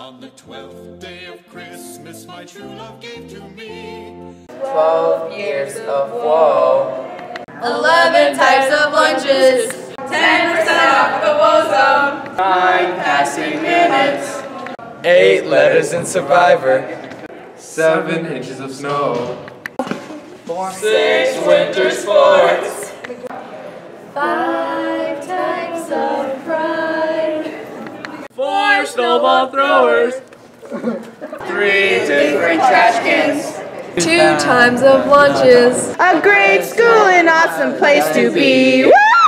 On the twelfth day of Christmas, my true love gave to me. Twelve years of woe. 11 types of lunches. 10% off the Woe Zone. Nine passing minutes. Eight letters in Survivor. Seven inches of snow. Six winter sports. Five Four snowball throwers. Three different trash cans. Two times of lunches. A great school, an awesome place to be. Woo!